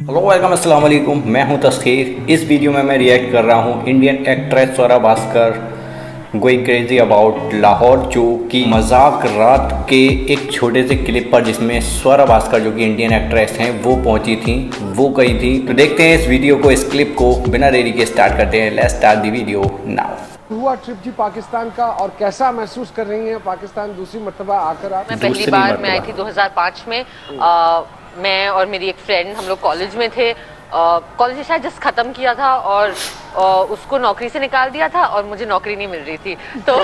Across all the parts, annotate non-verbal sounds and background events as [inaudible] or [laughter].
Hello welcome अस्सलाम वालेकुम मैं हूँ तस्खीर। इस वीडियो में मैं रिएक्ट कर रहा हूँ Indian actress Swara Bhaskar going crazy about Lahore जो कि मज़ाक रात के एक छोटे से क्लिप पर जिसमें स्वरा भास्कर जो कि इंडियन एक्ट्रेस हैं वो पहुँची थी वो गई थी। तो देखते हैं इस वीडियो को इस क्लिप को बिना देरी के स्टार्ट करते हैं। Let's start the video now हुआ ट्रिप जी पाकिस्तान का और कैसा महसूस कर रही हैं पाकिस्तान? दूसरी मरतबा आकर आप। मैं पहली बार मैं आई थी 2005 में। आ, मैं और मेरी एक फ्रेंड हम लोग कॉलेज में थे। कॉलेज शायद जस्ट ख़त्म किया था और आ, उसको नौकरी से निकाल दिया था और मुझे नौकरी नहीं मिल रही थी। तो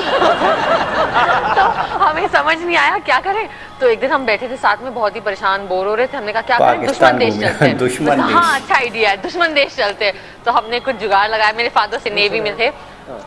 तो हमें समझ नहीं आया क्या करें? तो एक दिन हम बैठे थे साथ में बहुत ही परेशान बोर हो रहे थे। हमने कहा क्या करें? दुश्मन देश चलते हैं। [laughs] दुश्मन तो देश। हाँ अच्छा आइडिया है दुश्मन देश चलते हैं। तो हमने कुछ जुगाड़ लगाया। मेरे फादर से नेवी में थे।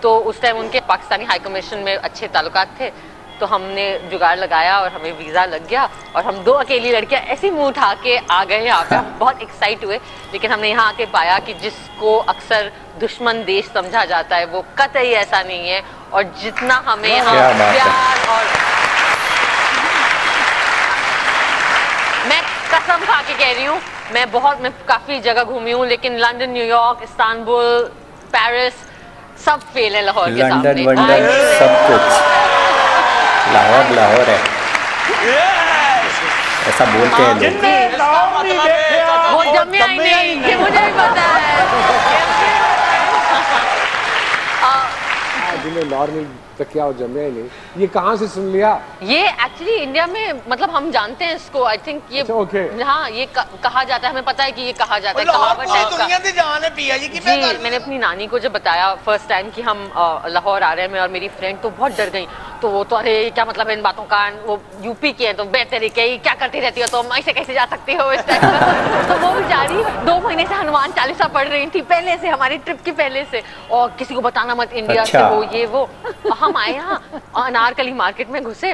तो उस टाइम उनके पाकिस्तानी हाई कमीशन में अच्छे ताल्लुकात थे। तो हमने जुगाड़ लगाया और हमें वीज़ा लग गया और हम दो अकेली लड़कियाँ ऐसी मुँह उठा के आ गए यहाँ पे। हम बहुत एक्साइट हुए लेकिन हमने यहाँ आके पाया कि जिसको अक्सर दुश्मन देश समझा जाता है वो कतई ऐसा नहीं है और जितना हमें यहाँ। प्यार और मैं कसम खा के कह रही हूँ मैं बहुत मैं काफ़ी जगह घूमी हूँ लेकिन London New York Istanbul Paris सब फेल है लाहौर के सामने। सब कुछ। लाहौर लाहौर है ऐसा बोलते हैं लोग वो जमे आई नहीं ये मुझे भी पता आ, जिन्हें लाहौर में तकिया और जमे ही नहीं ये कहाँ से सुन लिया ये एक्चुअली इंडिया में मतलब हम जानते हैं इसको आई थिंक ये अच्छा, okay. हाँ ये कहा जाता है हमें पता है कि ये कहा जाता है लाहौर कहावत टाइप का। दुनिया की जान है पिया जी मैं मैंने अपनी नानी को जब बताया फ़र्स्ट टाइम कि हम लाहौर आ रहे हैं मैं और मेरी फ्रेंड तो बहुत डर गई। तो वो तो अरे क्या मतलब है इन बातों का वो यूपी की है तो बेहतर है क्या करती रहती हो तो ऐसे कैसे जा सकती हो इस टाइम [laughs] तो वो बेचारी दो महीने से हनुमान चालीसा पढ़ रही थी पहले से हमारी ट्रिप की पहले से और किसी को बताना मत इंडिया अच्छा। से। वो ये वो हम आए यहाँ अनारकली मार्केट में घुसे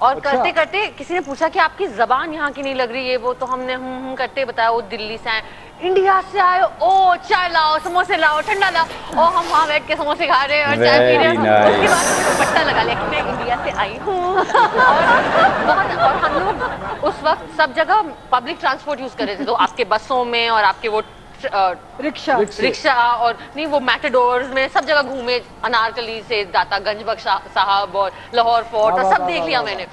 और अच्छा। करते करते किसी ने पूछा कि आपकी जबान यहाँ की नहीं लग रही है वो तो हमने हम हम करते बताया वो दिल्ली से आए इंडिया से आए ओ चाय लाओ समोसे लाओ ठंडा लाओ। और हम वहाँ बैठ के समोसे खा रहे हैं और चाय पी रहे हैं। उसके बाद हमें दुपट्टा लगा लिया कि मैं इंडिया से आई हूँ। और बहुत और हम लोग उस वक्त सब जगह पब्लिक ट्रांसपोर्ट यूज़ कर रहे थे। तो आपके बसों में और आपके वो रिक्शा। रिक्शा और नहीं वो मैटाडोर्स में सब जगह घूमे। अनारकली से दातागंज बख्श साहब और लाहौर फोर्ट और सब देख लिया मैंने।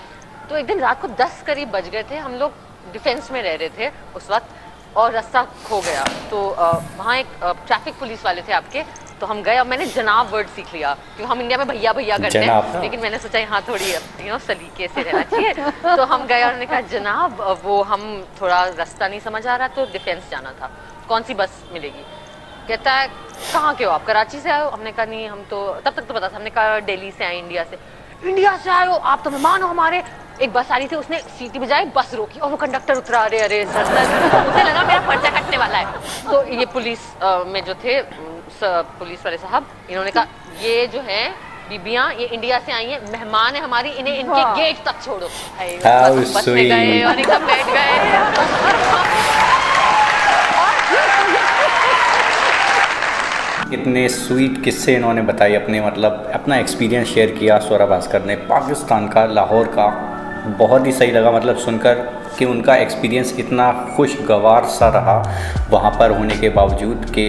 तो एक दिन रात को दस करीब बज गए थे। हम लोग डिफेंस में रह रहे थे उस वक्त। और रास्ता खो गया। तो वहाँ एक ट्रैफ़िक पुलिस वाले थे आपके तो हम गए और मैंने जनाब वर्ड सीख लिया क्योंकि हम इंडिया में भैया भैया करते हैं। लेकिन मैंने सोचा यहाँ थोड़ी यू नो सलीके से रहना चाहिए। तो हम गए और उन्होंने कहा जनाब वो हम थोड़ा रास्ता नहीं समझ आ रहा तो डिफेंस जाना था। कौन सी बस मिलेगी? कहता है कहाँ के हो आप? कराची से आए हो? हमने कहा नहीं हम तो तब तक तो पता था। हमने कहा दिल्ली से आए इंडिया से। इंडिया से आए हो? आप तो मेहमान हो हमारे। एक बस आ रही थी उसने सीटी बजाई बस रोकी और वो कंडक्टर उतरा अरे अरे सर सर। मुझे लगा मेरा पर्चा कटने वाला है। तो ये पुलिस में जो थे पुलिस वाले साहब इन्होंने कहा ये जो है बीबियाँ ये इंडिया से आई हैं मेहमान है हमारी इन्हें इनके गेट तक छोड़ो। बस बस में गए और एकदम बैठ गए। इतने स्वीट किस्से इन्होंने बताए अपने मतलब अपना एक्सपीरियंस शेयर किया स्वरा भास्कर ने पाकिस्तान का लाहौर का। बहुत ही सही लगा मतलब सुनकर कि उनका एक्सपीरियंस इतना खुशगवार सा रहा वहाँ पर होने के बावजूद कि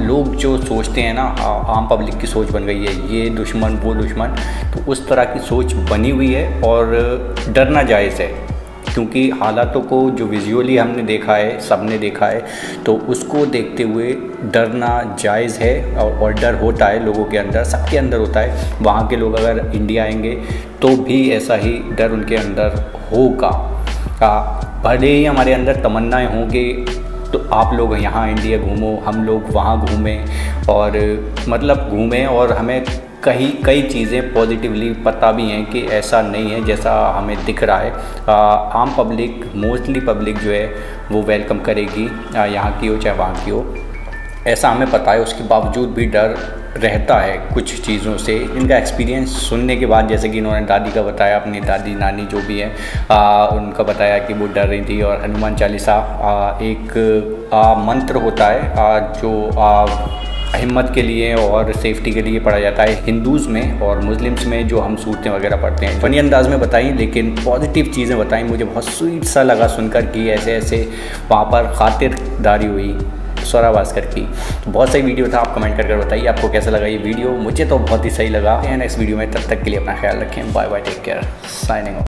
लोग जो सोचते हैं ना आ, आम पब्लिक की सोच बन गई है ये दुश्मन वो दुश्मन तो उस तरह की सोच बनी हुई है और डरना जायज़ है क्योंकि हालातों को जो विजुअली हमने देखा है सबने देखा है तो उसको देखते हुए डरना जायज़ है और डर होता है लोगों के अंदर सबके अंदर होता है। वहाँ के लोग अगर इंडिया आएँगे तो भी ऐसा ही डर उनके अंदर होगा। आ, भले ही हमारे अंदर तमन्नाएँ होंगे तो आप लोग यहाँ इंडिया घूमो हम लोग वहाँ घूमें और मतलब घूमें और हमें कई कई चीज़ें पॉजिटिवली पता भी हैं कि ऐसा नहीं है जैसा हमें दिख रहा है। आ, आम पब्लिक मोस्टली पब्लिक जो है वो वेलकम करेगी यहाँ की हो चाहे वहाँ की हो ऐसा हमें पता है उसके बावजूद भी डर रहता है कुछ चीज़ों से। इनका एक्सपीरियंस सुनने के बाद जैसे कि इन्होंने दादी का बताया अपनी दादी नानी जो भी है उनका बताया कि वो डर रही थी और हनुमान चालीसा एक आ, मंत्र होता है आ, जो आ, हिम्मत के लिए और सेफ्टी के लिए पढ़ा जाता है हिंदूज़ में और मुस्लिम्स में जो हम सूरतें वगैरह पढ़ते हैं। फनी अंदाज में बताई लेकिन पॉजिटिव चीज़ें बताई मुझे बहुत स्वीट सा लगा सुनकर कि ऐसे ऐसे वहाँ पर खातिरदारी हुई स्वरा भास्कर की। तो बहुत सही वीडियो था, आप कमेंट करके बताइए आपको कैसा लगा ये वीडियो मुझे तो बहुत ही सही लगा। नेक्स्ट वीडियो में, तब तक के लिए अपना ख्याल रखें। Bye bye take care signing